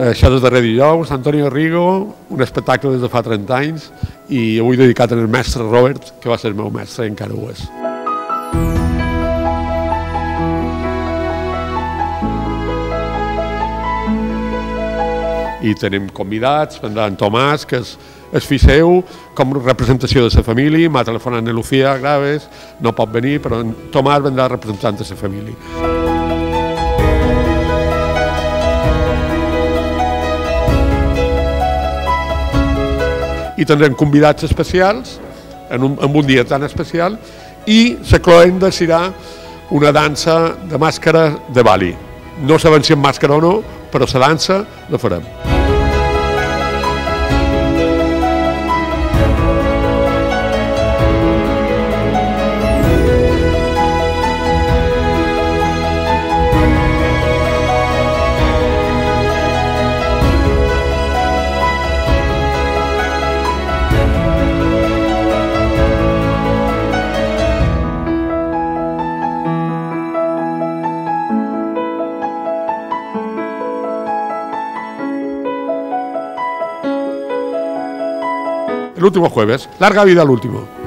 Això des darrer dijous, Antonio Rigo, un espectacle des de fa 30 anys i avui dedicat al mestre Robert, que va ser el meu mestre i encara ho és. i tenim convidats, vendrà en Tomàs, que és, és fill seu, com representació de la família, m'ha telefonat en Lucía Graves, no pot venir, però en Tomàs vendrà representant de la família. I tindrem convidats especials en un, en un dia tan especial i la cloenda serà una dansa de màscara de Bali. No sabem si amb màscara o no, però la dansa la farem. El último jueves. Larga vida al último.